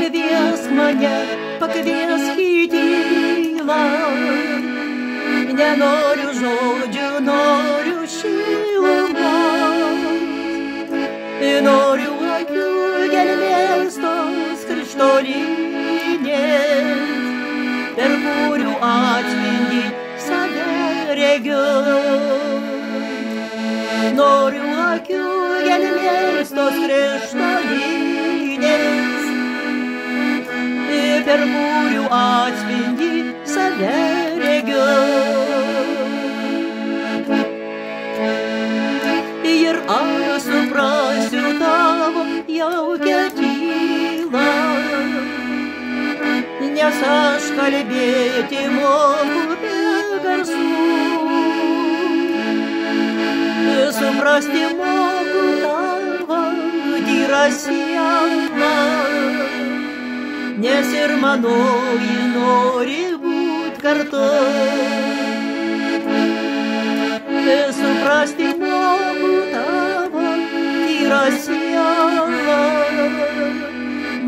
pakviesk mane, pakviesk į tylą. Nenoriu žodžių, noriu šilumos. Noriu akių gelmės tos krištolinės, per kurių atspindį save regiu. Noriu akių gelmės tos krištolinės, Mermuriu ați venit să le regăm. Iar asupra сюда я укатила. Не сашкали бейте могу горсу. Супрасти могу, да, Россия ir manoji nori būt kartu. Suprasti moku tavo tyrą sielą,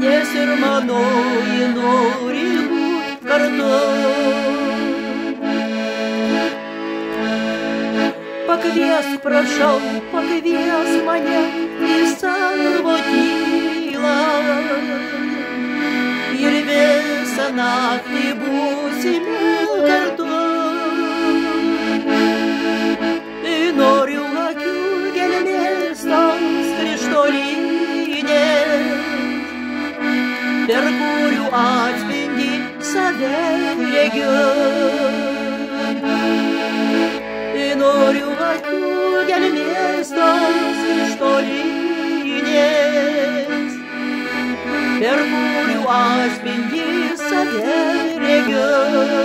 nes ir manoji nori būt kartu. Pakviesk, prašau, pakviesk mane į savo visą naktį būsime kartu. Noriu akių gelmės tos krištolinės, per kurių atspindį save regiu. Noriu akių gelmės tos krištolinės, per kurių has been years of irregular.